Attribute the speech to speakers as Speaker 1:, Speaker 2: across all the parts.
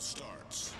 Speaker 1: starts.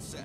Speaker 1: Screen set.